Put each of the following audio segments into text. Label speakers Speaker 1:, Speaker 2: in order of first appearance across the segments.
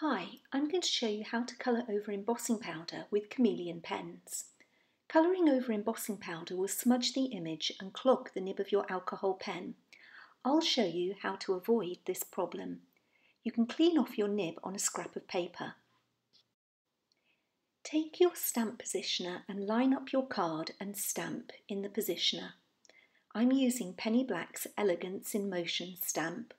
Speaker 1: Hi, I'm going to show you how to colour over embossing powder with chameleon pens. Colouring over embossing powder will smudge the image and clog the nib of your alcohol pen. I'll show you how to avoid this problem. You can clean off your nib on a scrap of paper. Take your stamp positioner and line up your card and stamp in the positioner. I'm using Penny Black's Elegance in Motion stamp.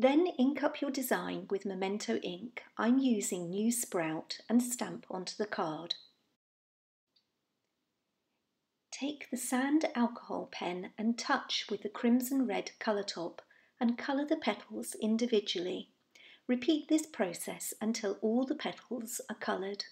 Speaker 1: Then ink up your design with Memento ink. I'm using New Sprout and stamp onto the card. Take the sand alcohol pen and touch with the crimson red colour top and colour the petals individually. Repeat this process until all the petals are coloured.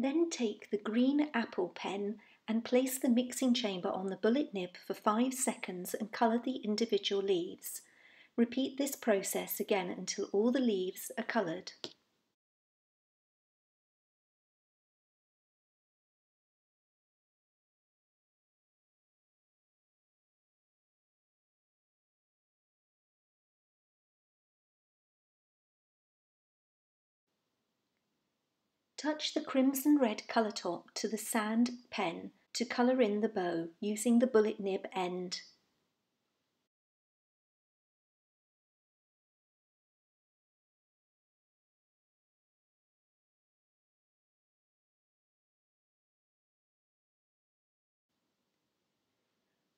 Speaker 1: Then take the green apple pen and place the mixing chamber on the bullet nib for 5 seconds and colour the individual leaves. Repeat this process again until all the leaves are coloured. Touch the crimson red colour top to the sand pen to colour in the bow using the bullet nib end.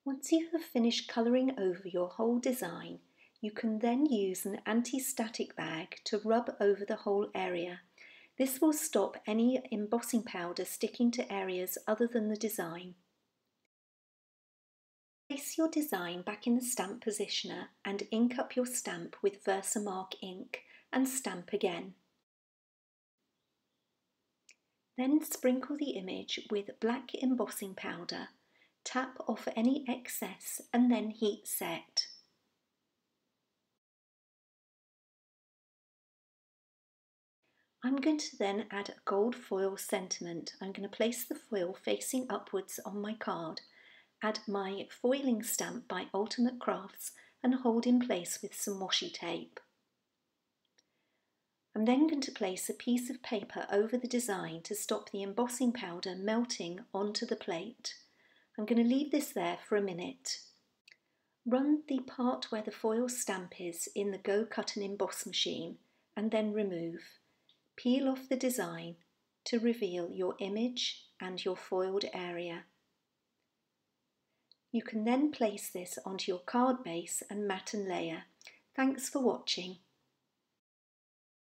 Speaker 1: Once you have finished colouring over your whole design, you can then use an anti-static bag to rub over the whole area this will stop any embossing powder sticking to areas other than the design. Place your design back in the stamp positioner and ink up your stamp with Versamark ink and stamp again. Then sprinkle the image with black embossing powder, tap off any excess and then heat set. I'm going to then add a gold foil sentiment. I'm going to place the foil facing upwards on my card, add my foiling stamp by Ultimate Crafts and hold in place with some washi tape. I'm then going to place a piece of paper over the design to stop the embossing powder melting onto the plate. I'm going to leave this there for a minute. Run the part where the foil stamp is in the Go Cut and Emboss machine and then remove. Peel off the design to reveal your image and your foiled area. You can then place this onto your card base and mat and layer. Thanks for watching.